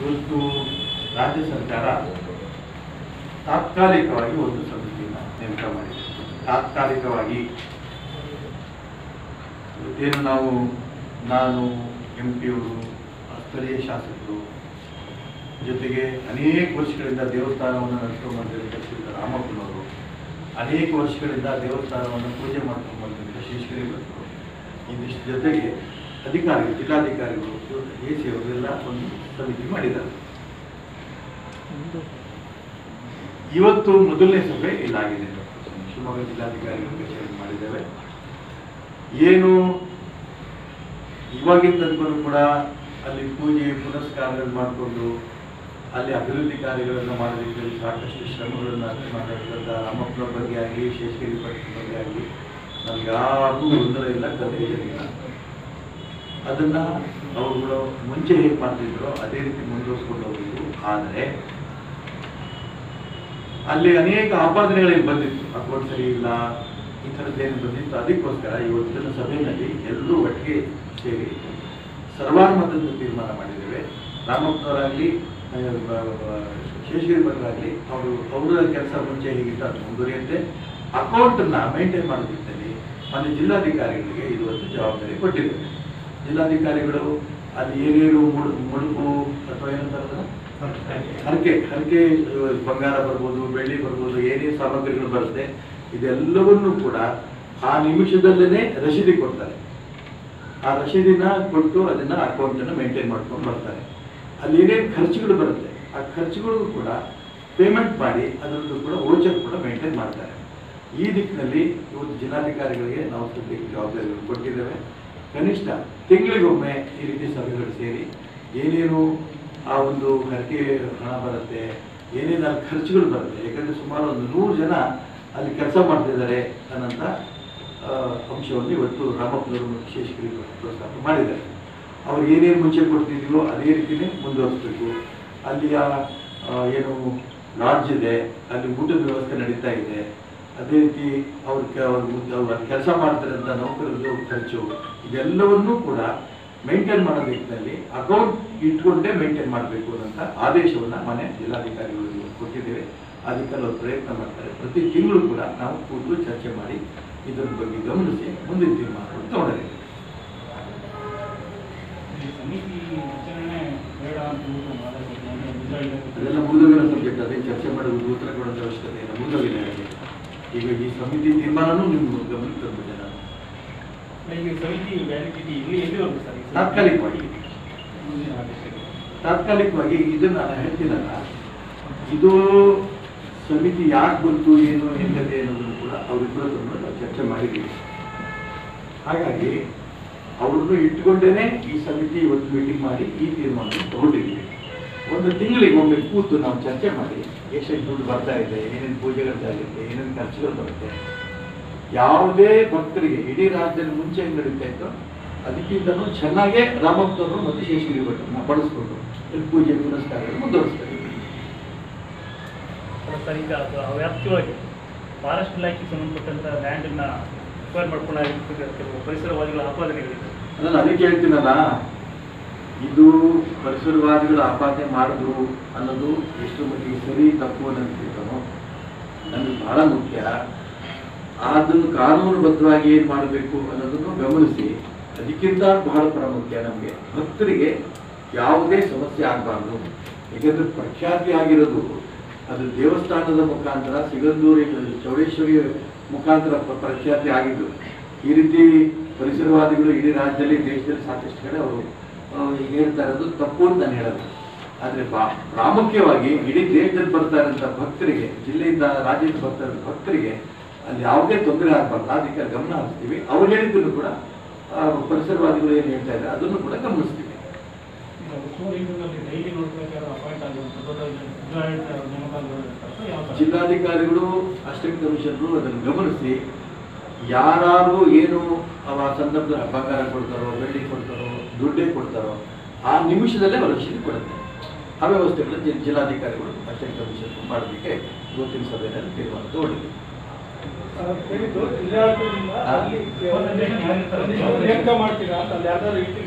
ಇವತ್ತು ರಾಜ್ಯ ಸರ್ಕಾರ ತಾತ್ಕಾಲಿಕವಾಗಿ ಒಂದು ಸಮಿತಿಯನ್ನು ನೇಮಕ ಮಾಡಿದೆ. ತಾತ್ಕಾಲಿಕವಾಗಿ ಇವತ್ತೇನು ನಾವು, ನಾನು ಎಂ ಪಿಯವರು ಸ್ಥಳೀಯ ಶಾಸಕರು, ಜೊತೆಗೆ ಅನೇಕ ವರ್ಷಗಳಿಂದ ದೇವಸ್ಥಾನವನ್ನು ನಡೆಸ್ಕೊಂಡು ಬಂದಿರುವಂಥ ಶ್ರೀ ರಾಮಪ್ಪನವರು, ಅನೇಕ ವರ್ಷಗಳಿಂದ ದೇವಸ್ಥಾನವನ್ನು ಪೂಜೆ ಮಾಡ್ಕೊಂಡು ಬಂದಿರುವಂಥ ಶೇಷಗಿರಿ ಇದಿಷ್ಟು ಜೊತೆಗೆ ಅಧಿಕಾರಿಗಳು, ಜಿಲ್ಲಾಧಿಕಾರಿಗಳು, ಎ ಸಿ ಅವರೆಲ್ಲ ಒಂದು ಸಮಿತಿ ಮಾಡಿದ್ದಾರೆ. ಇವತ್ತು ಮೊದಲನೇ ಸಭೆ ಇದಾಗಿದೆ ಶಿವಮೊಗ್ಗ ಜಿಲ್ಲಾಧಿಕಾರಿಗಳು ಕಚೇರಿ ಮಾಡಿದ್ದೇವೆ. ಏನು ಇವಾಗಿನ ತನಕನೂ ಕೂಡ ಅಲ್ಲಿ ಪೂಜೆ ಪುನಸ್ಕಾರಗಳನ್ನು ಮಾಡಿಕೊಂಡು ಅಲ್ಲಿ ಅಭಿವೃದ್ಧಿ ಕಾರ್ಯಗಳನ್ನು ಮಾಡೋದಕ್ಕೆ ಸಾಕಷ್ಟು ಶ್ರಮಗಳನ್ನು ಮಾಡಿರ್ತಕ್ಕಂಥ ರಾಮಪ್ಪನ ಬಗ್ಗೆ ಆಗಲಿ, ಶೇಷಗಿರಿ ಪಟ್ಟಣ ಬಗ್ಗೆ ಆಗಲಿ, ನಮ್ಗೆ ಯಾರಿಗೂ ತೊಂದರೆ ಇಲ್ಲ ಕಥೆ ಇಲ್ಲ ಅದನ್ನ ಅವರುಗಳು ಮುಂಚೆ ಹೇಗೆ ಮಾಡ್ತಿದ್ರು, ಅದೇ ರೀತಿ ಮುಂದುವರಿಸ್ಕೊಂಡು ಹೋಗಿದ್ರು. ಆದರೆ, ಅಲ್ಲಿ ಅನೇಕ ಆಪಾದನೆಗಳಿಗೆ ಬಂದಿತ್ತು. ಅಕೌಂಟ್ ಸರಿ ಇಲ್ಲ, ಈ ಥರದ್ದೇನು ಬಂದಿತ್ತು, ಅದಕ್ಕೋಸ್ಕರ ಇವತ್ತಿನ ಸಭೆಯಲ್ಲಿ ಎಲ್ಲರೂ ಒಟ್ಟಿಗೆ ಸೇರಿ ಸರ್ವಾನುಮತದ ತೀರ್ಮಾನ ಮಾಡಿದ್ದೇವೆ. ರಾಮಪ್ಪನವರಾಗಲಿ ಶೇಷಗಿರಿ ಭಟ್ರಾಗಲಿ ಅವರು, ಅವರ ಕೆಲಸ ಮುಂಚೆ ಹೇಗಿತ್ತು, ಅದು ಮುಂದುವರಿಯುತ್ತೆ. ಅಕೌಂಟನ್ನ ಮೇಂಟೈನ್ ಮಾಡೋದಿದ್ದಲ್ಲಿ ಅಲ್ಲಿ ಜಿಲ್ಲಾಧಿಕಾರಿಗಳಿಗೆ ಇದು ಜವಾಬ್ದಾರಿ ಕೊಟ್ಟಿದ್ದೇವೆ. ಜಿಲ್ಲಾಧಿಕಾರಿಗಳು ಅಲ್ಲಿ ಏನೇನು ಮುಡುಪು ಅಥವಾ ಏನಂತಾರಲ್ಲ ಹರಕೆ ಹರಕೆ ಬಂಗಾರ ಬರ್ಬೋದು, ಬೆಳ್ಳಿ ಬರ್ಬೋದು ಏನೇ ಸಾಮಗ್ರಿಗಳು ಬರುತ್ತೆ, ಇದೆಲ್ಲವನ್ನೂ ಕೂಡ ಆ ನಿಮಿಷದಲ್ಲೇ ರಶೀದಿ ಕೊಡ್ತಾರೆ. ಆ ರಶೀದಿನ ಕೊಟ್ಟು ಅದನ್ನ ಅಕೌಂಟನ್ನು ಮೇಂಟೈನ್ ಮಾಡ್ಕೊಂಡು ಬರ್ತಾರೆ. ಅಲ್ಲಿ ಏನೇನು ಖರ್ಚುಗಳು ಬರುತ್ತೆ, ಆ ಖರ್ಚುಗಳಿಗೂ ಕೂಡ ಪೇಮೆಂಟ್ ಮಾಡಿ ಅದರದ್ದು ಕೂಡ ಓಚರ್ ಕೂಡ ಮೇಂಟೈನ್ ಮಾಡ್ತಾರೆ. ಈ ದಿಕ್ಕಿನಲ್ಲಿ ಇವತ್ತು ಜಿಲ್ಲಾಧಿಕಾರಿಗಳಿಗೆ ನಾವು ಜವಾಬ್ದಾರಿಗಳು ಕೊಟ್ಟಿದ್ದೇವೆ. ಕನಿಷ್ಠ ತಿಂಗಳಿಗೊಮ್ಮೆ ಈ ರೀತಿ ಸಭೆಗಳು ಸೇರಿ ಏನೇನು ಆ ಒಂದು ಹರಕೆ ಹಣ ಬರುತ್ತೆ, ಏನೇನು ಅಲ್ಲಿ ಖರ್ಚುಗಳು ಬರುತ್ತೆ ಯಾಕಂದರೆ ಸುಮಾರು ಒಂದು ನೂರು ಜನ ಅಲ್ಲಿ ಕೆಲಸ ಮಾಡ್ತಿದ್ದಾರೆ ಅನ್ನೋಂಥ ಅಂಶವನ್ನು ಇವತ್ತು ರಾಮಪ್ಪನವರು ಮತ್ತು ಪ್ರೋತ್ಸಾಹ ಮಾಡಿದ್ದಾರೆ. ಅವ್ರು ಏನೇನು ಮುಂಚೆ ಕೊಡ್ತಿದ್ದೀವೋ ಅದೇ ರೀತಿಯೇ ಮುಂದುವರಿಸ್ಬೇಕು. ಅಲ್ಲಿಯ ಏನು ಲಾಡ್ಜ್ ಇದೆ, ಅಲ್ಲಿ ಊಟದ ವ್ಯವಸ್ಥೆ ನಡೀತಾ ಇದೆ ಅದೇ ರೀತಿ ಅವ್ರ ಅವ್ರ ಕೆಲಸ ಮಾಡ್ತಿರೋಂಥ ನೌಕರರದ್ದು ಖರ್ಚು. ಇದೆಲ್ಲವನ್ನೂ ಕೂಡ ಮೇಂಟೈನ್ ಮಾಡೋ ನಿಟ್ಟಿನಲ್ಲಿ ಅಕೌಂಟ್ ಇಟ್ಕೊಂಡೇ ಮೇಂಟೈನ್ ಮಾಡಬೇಕು ಅನ್ನೋಂಥ ಆದೇಶವನ್ನು ಮನೆ ಜಿಲ್ಲಾಧಿಕಾರಿಗಳಿಗೆ ಕೊಟ್ಟಿದ್ದೇವೆ. ಅದಕ್ಕೆಲ್ಲ ಅವ್ರು ಪ್ರಯತ್ನ ಮಾಡ್ತಾರೆ. ಪ್ರತಿ ತಿಂಗಳು ಕೂಡ ನಾವು ಕೂತು ಚರ್ಚೆ ಮಾಡಿ ಇದರ ಬಗ್ಗೆ ಗಮನಿಸಿ ಮುಂದಿನ ತೀರ್ಮಾನವನ್ನು ತಗೊಂಡಿದ್ದೇವೆ. ಅಂತ ಅದೆಲ್ಲ ಮುಗಿದೋಗಿರೋ ಸಬ್ಜೆಕ್ಟ್ ಅದೇ ಚರ್ಚೆ ಮಾಡೋದು ಉತ್ತರ ಕೊಡೋದು ಅವಶ್ಯಕತೆ ಇಲ್ಲ. ಈಗ ಈ ಸಮಿತಿ ತೀರ್ಮಾನನೂ ನಿಮ್ಮ ಗಮನಕ್ಕೆ ತಂದಿದೆ ನಾನು ಈಗ ಸಮಿತಿ ವ್ಯಾಲಿಡಿಟಿ ಇಲ್ಲಿ ಎಲ್ಲಿವರೆಗೂ ಸರ್? ತಾತ್ಕಾಲಿಕವಾಗಿ. ತಾತ್ಕಾಲಿಕವಾಗಿ ಇದನ್ನ ನಾನು ಹೇಳ್ತೀನಲ್ಲ ಇದು ಸಮಿತಿ ಯಾಕೆ ಬಂತು ಏನು ಹೆಂಗತೆ ಅನ್ನೋದನ್ನು ಕೂಡ ಅವರಿಬ್ಬರನ್ನು ನಾವು ಚರ್ಚೆ ಮಾಡಿದ್ದೀವಿ ಹಾಗಾಗಿ ಅವ್ರನ್ನು ಇಟ್ಕೊಂಡೇನೆ ಈ ಸಮಿತಿ ಇವತ್ತು ಮೀಟಿಂಗ್ ಮಾಡಿ ಈ ತೀರ್ಮಾನ ತಗೊಂಡಿದ್ದೀವಿ ಒಂದು ತಿಂಗಳಿಗೆ ಒಮ್ಮೆ ಕೂತು ನಾವು ಚರ್ಚೆ ಮಾಡಿ ಎಷ್ಟೆಷ್ಟು ದುಡ್ಡು ಬರ್ತಾ ಇದೆ ಏನೇನು ಪೂಜೆಗಳಾಗುತ್ತೆ ಏನೇನು ಖರ್ಚುಗಳು ಬರುತ್ತೆ? ಯಾವುದೇ ಭಕ್ತರಿಗೆ ಇಡೀ ರಾಜ್ಯದಲ್ಲಿ ಮುಂಚೆ ಹೆಂಗ್ ನಡೀತಾ ಇತ್ತು ಅದಕ್ಕಿಂತಲೂ ಚೆನ್ನಾಗೇ ರಾಮಭಕ್ತರು ಮತ್ತು ಶೇಷಗಿರಿ ನಾವು ಬಳಸ್ಕೊಂಡು ಪೂಜೆ ಪುನಸ್ಕಾರಗಳು ಮುಂದುವರಿಸ್ತಾರೆ. ಸರ್ ಈಗ ಅದು ವ್ಯಾಪ್ತಿಯೊಳಗೆ ಫಾರೆಸ್ಟ್ ಇಲಾಖೆಗೆ ಸಂಬಂಧಪಟ್ಟಂತ ಲ್ಯಾಂಡನ್ನ ಅಕ್ವೈರ್ ಮಾಡ್ಕೊಂಡು ಪರಿಸರವಾದಿಗಳ ಆಪಾದನೆಗಳಿದೆ. ಅದನ್ನ ಅದಕ್ಕೆ ಹೇಳ್ತೀನಲ್ಲ ಇದು ಪರಿಸರವಾದಿಗಳು ಆಪಾದನೆ ಮಾಡಿದ್ರು ಅನ್ನೋದು ಎಷ್ಟು ಮಟ್ಟಿಗೆ ಸರಿ, ತಪ್ಪು ಅನ್ನೋದು ತಿಳ್ತಾನೋ ನಮಗೆ ಬಹಳ ಮುಖ್ಯ. ಅದನ್ನು ಕಾನೂನುಬದ್ಧವಾಗಿ ಏನು ಮಾಡಬೇಕು ಅನ್ನೋದನ್ನು ಗಮನಿಸಿ, ಅದಕ್ಕಿಂತ ಬಹಳ ಪ್ರಾಮುಖ್ಯ ನಮಗೆ. ಭಕ್ತರಿಗೆ ಯಾವುದೇ ಸಮಸ್ಯೆ ಆಗಬಾರ್ದು. ಏಕೆಂದ್ರೆ ಪ್ರಖ್ಯಾತಿ ಆಗಿರೋದು ಅದು ದೇವಸ್ಥಾನದ ಮುಖಾಂತರ, ಸಿಗಂದೂರಿ ಚೌಡೇಶ್ವರಿ ಮುಖಾಂತರ ಪ್ರ- ಪ್ರಖ್ಯಾತಿ ಆಗಿದ್ದು, ಈ ರೀತಿ ಪರಿಸರವಾದಿಗಳು ಇಡೀ ರಾಜ್ಯದಲ್ಲಿ, ದೇಶದಲ್ಲಿ ಸಾಕಷ್ಟು ಕಡೆ ಅವರು ಹೇಳ್ತಾ ಇರೋದು ತಪ್ಪು ಅಂತ ನಾನು ಹೇಳೋದು. ಆದರೆ ಬಾ ಪ್ರಾಮುಖ್ಯವಾಗಿ ಇಡೀ ದೇಶದಲ್ಲಿ ಬರ್ತಾ ಇರೋಂಥ ಭಕ್ತರಿಗೆ ಜಿಲ್ಲೆಯಿಂದ ರಾಜ್ಯದ ಬರ್ತಾ ಇರೋ ಭಕ್ತರಿಗೆ ಅಲ್ಲಿ ಯಾವುದೇ ತೊಂದರೆ ಆಗಬಾರ್ದು. ಅದಕ್ಕೆ ಗಮನ ಹರಿಸ್ತೀವಿ. ಅವ್ರು ಹೇಳಿದ್ರು ಕೂಡ ಆ, ಪರಿಸರವಾದಿಗಳು ಏನು ಹೇಳ್ತಾ ಇದ್ದಾರೆ ಅದನ್ನು ಕೂಡ ಗಮನಿಸ್ತೀವಿ? ಜಿಲ್ಲಾಧಿಕಾರಿಗಳು ಅಷ್ಟೇ ಕಮಿಷನರು ಅದನ್ನು ಗಮನಿಸಿ ಯಾರು ಏನು ಅವ ಸಂದರ್ಭದಲ್ಲಿ ಅಪಕಾರ ಕೊಡ್ತಾರೋ ಬೆಳ್ಳಿ ಕೊಡ್ತಾರೋ ದುಡ್ಡೇ ಕೊಡ್ತಾರೋ ಆ ನಿಮಿಷದಲ್ಲೇ ರಸೀದಿ ಕೊಡುತ್ತೆ. ಆ ವ್ಯವಸ್ಥೆಗಳು ಜಿಲ್ಲಾಧಿಕಾರಿಗಳು ಅಸಿಸ್ಟೆಂಟ್ ಕಮಿಷನ್ ಮಾಡೋದಕ್ಕೆ ಇವತ್ತಿನ ಸಭೆಯಲ್ಲಿ ತೀರ್ಮಾನ ತಗೊಂಡಿದೆ?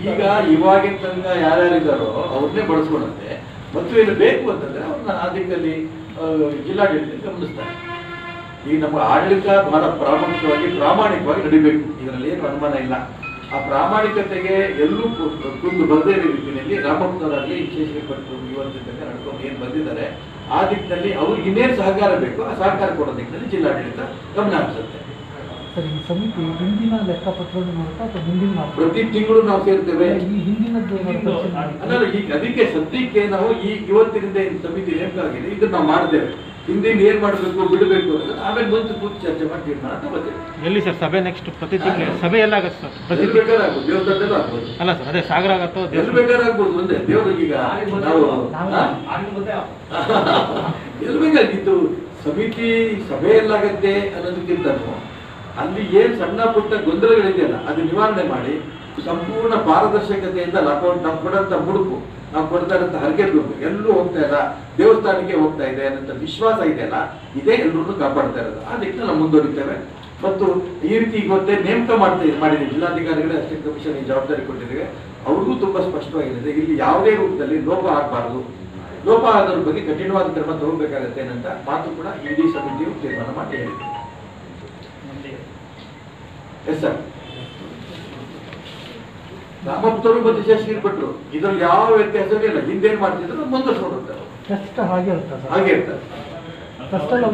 ಈಗ ಇವಾಗಿನ ತನಕ ಯಾರ್ಯಾರಿದ್ದಾರೋ ಅವ್ರನ್ನೇ ಬಳಸ್ಕೊಳುತ್ತೆ ಮತ್ತು ಏನು ಬೇಕು ಅಂತಂದ್ರೆ ಅವ್ರನ್ನ ಆ ದಿಕ್ಕಲ್ಲಿ ಆ, ಜಿಲ್ಲಾಡಳಿತ ಗಮನಿಸ್ತಾರೆ. ಈಗ ನಮ್ಮ ಆಡಳಿತ ಬಹಳ ಪ್ರಾಮುಖ್ಯವಾಗಿ ಪ್ರಾಮಾಣಿಕವಾಗಿ ನಡಿಬೇಕು. ಇದರಲ್ಲಿ ಏನು ಅನುಮಾನ ಇಲ್ಲ. ಆ ಪ್ರಾಮಾಣಿಕತೆಗೆ ಎಲ್ಲೂ ಕುಂದು ಬರದೇ ಇರೋ ರೀತಿಯಲ್ಲಿ ರಾಮಪ್ಪನವರಾಗಲಿ ವಿಶೇಷ ಪಟ್ಟು ಇವತ್ತಿನ ತನಕ ನಡ್ಕೊಂಡು ಏನು ಬಂದಿದ್ದಾರೆ ಆ ದಿಕ್ಕಿನಲ್ಲಿ ಅವ್ರಿಗೆ ಇನ್ನೇನು ಸಹಕಾರ ಬೇಕು ಆ ಸಹಕಾರ ಕೊಡೋ ದಿಕ್ಕಿನಲ್ಲಿ ಜಿಲ್ಲಾಡಳಿತ ಗಮನ ಹರಿಸುತ್ತೆ. ಸರ್ ಈ ಸಮಿತಿ ಹಿಂದಿನ ಲೆಕ್ಕಪತ್ರವನ್ನು ನೋಡ್ತಾ ಅಥವಾ ಮುಂದಿನ ಪ್ರತಿ ತಿಂಗಳು ನಾವು ಸೇರ್ತೇವೆ. ಈ ಹಿಂದಿನದ್ದು? ಅದಲ್ಲ ಈಗ ಅದಕ್ಕೆ ಸದ್ಯಕ್ಕೆ ನಾವು ಈ ಇವತ್ತಿನಿಂದ ಏನು ಸಮಿತಿ ನೇಮಕ ಆಗಿದೆ. ಇದನ್ನ ನಾವು ಮಾಡ್ತೇವೆ ಹಿಂದಿನ ಏನ್ ಮಾಡಬೇಕು ಬಿಡಬೇಕು ಅನ್ನೋದು. ಆಮೇಲೆ ಬಂದು ಕೂತು ಚರ್ಚೆ ಮಾಡಿ ತೀರ್ಮಾನ ತಗೋತೀವಿ ಎಲ್ಲಿ ಸರ್ ಸಭೆ ನೆಕ್ಸ್ಟ್ ಪ್ರತಿ ತಿಂಗಳು? ಸಭೆ ಎಲ್ಲ ಆಗತ್ತೆ ಸರ್? ಪ್ರತಿ ಎಲ್ಲಿ ಬೇಕಾದ್ರೆ ಆಗ್ಬೋದು ದೇವಸ್ಥಾನದಲ್ಲೂ ಆಗ್ಬೋದು. ಅಲ್ಲ ಸರ್ ಅದೇ ಸಾಗರ ಆಗತ್ತೋ ಎಲ್ಲಿ ಬೇಕಾದ್ರೆ ಆಗ್ಬೋದು. ಮುಂದೆ ದೇವ್ರಿಗೆ ಈಗ ನಾವು ಹಾ? ಎಲ್ಲಿ ಬೇಕಾಗಿತ್ತು? ಸಮಿತಿ ಸಭೆಯಲ್ಲಾಗತ್ತೆ ಅನ್ನೋದಕ್ಕಿಂತನೂ ಅಲ್ಲಿ ಏನ್ ಸಣ್ಣ ಪುಟ್ಟ ಗೊಂದಲಗಳಿದೆಯಲ್ಲ ಅದು ನಿವಾರಣೆ ಮಾಡಿ ಸಂಪೂರ್ಣ ಪಾರದರ್ಶಕತೆಯಿಂದ ಅಕೌಂಟ್ ನಾವು ಕೊಡಂತ ಮುಡುಪು ನಾವು ಕೊಡ್ತಾ ಇರೋಂಥ ಎಲ್ಲೂ ಹೋಗ್ತಾ ಇಲ್ಲ ದೇವಸ್ಥಾನಕ್ಕೆ ಹೋಗ್ತಾ ಇದೆ ಅನ್ನೋಂಥ ವಿಶ್ವಾಸ ಇದೆಯಲ್ಲ ಇದೇ ಎಲ್ಲರೂ ಕಾಪಾಡ್ತಾ ಇರೋದು. ಆ ದಿಕ್ಕಲ್ಲಿ ನಾವು ಮುಂದುವರಿತೇವೆ. ಮತ್ತು ಈ ರೀತಿ ಇವತ್ತೇ ನೇಮಕ ಮಾಡ್ತಾ ಮಾಡಿದ್ದೀವಿ. ಜಿಲ್ಲಾಧಿಕಾರಿಗಳೇ ಅಷ್ಟೇ ಕಮಿಷನ್ ಈ ಜವಾಬ್ದಾರಿ ಕೊಟ್ಟಿದ್ದೇವೆ. ಅವ್ರಿಗೂ ತುಂಬಾ ಸ್ಪಷ್ಟವಾಗಿರುತ್ತೆ ಇಲ್ಲಿ ಯಾವುದೇ ರೂಪದಲ್ಲಿ ಲೋಪ ಆಗಬಾರದು. ಲೋಪ ಆದವ್ರ ಬಗ್ಗೆ ಕಠಿಣವಾದ ಕ್ರಮ ತಗೋಬೇಕಾಗತ್ತೆ ಅಂತ ಮಾತು ಕೂಡ ಇಡೀ ಸಮಿತಿಯು ತೀರ್ಮಾನ ಮಾಡಿ ಹೇಳಿದೆ. ಎಸ್ ಸರ್ ರಾಮಪ್ಪನವರು ಮತ್ತು ಶೇಷಗಿರಿ ಭಟ್ರು ಇದ್ರಲ್ಲಿ ಯಾವ ವ್ಯತ್ಯಾಸವೇ ಇಲ್ಲ. ಹಿಂದೇನ್ ಮಾಡ್ತಿದ್ರು? ಮುಂದೆ ಟೆಸ್ಟ್ ಹಾಗೆ ಇರ್ತದೆ. ಸರ್ ಹಾಗೆ ಅದೆಲ್ಲ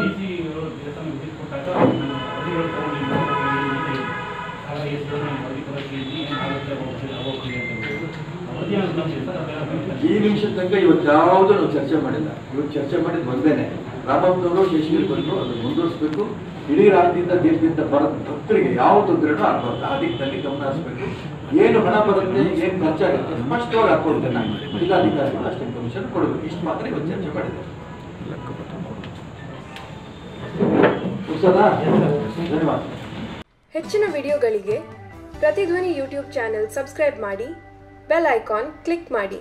ಈ ನಿಮಿಷ ತನಕ ಇವತ್ತು ಯಾವ್ದು ನಾವು ಚರ್ಚೆ ಮಾಡಿಲ್ಲ. ಇವತ್ತು ಚರ್ಚೆ ಮಾಡಿದ್ ಒಂದೇನೆ ರಾಮಪ್ಪನವರು ಶೇಷಗಿರಿ ಭಟ್ರು ಅದು ಮುಂದುವರಿಸಬೇಕು. ಇಡೀ ರಾಜ್ಯದಿಂದ ದೇಶದಿಂದ ಬರೋ ಭಕ್ತರಿಗೆ ಯಾವ ತೊಂದರೆನೂ ಆಗ್ಬಾರ್ದು. ಆ ದಿಕ್ಕಿನಲ್ಲಿ ಗಮನ ಹರಿಸಬೇಕು. ಏನು ಹಣ ಬರುತ್ತೆ, ಏನು ಖರ್ಚಾಗುತ್ತೆ, ಸ್ಪಷ್ಟವಾಗಿ ಹಾಕೊಡ್ತೇನೆ ನಾನು. ಜಿಲ್ಲಾಧಿಕಾರಿಗಳು ಅಷ್ಟು ಇನ್ಫಾರ್ಮೇಶನ್ ಕೊಡಬೇಕು. ಇಷ್ಟು ಮಾತ್ರ ಇವತ್ತು ಚರ್ಚೆ ಮಾಡಿದೆ ಹೆಚ್ಚಿನ ವಿಡಿಯೋಗಳಿಗೆ ಪ್ರತಿಧ್ವನಿ ಯೂಟ್ಯೂಬ್ ಚಾನೆಲ್ ಸಬ್ಸ್ಕ್ರೈಬ್ ಮಾಡಿ, ಬೆಲ್ ಐಕಾನ್ ಕ್ಲಿಕ್ ಮಾಡಿ.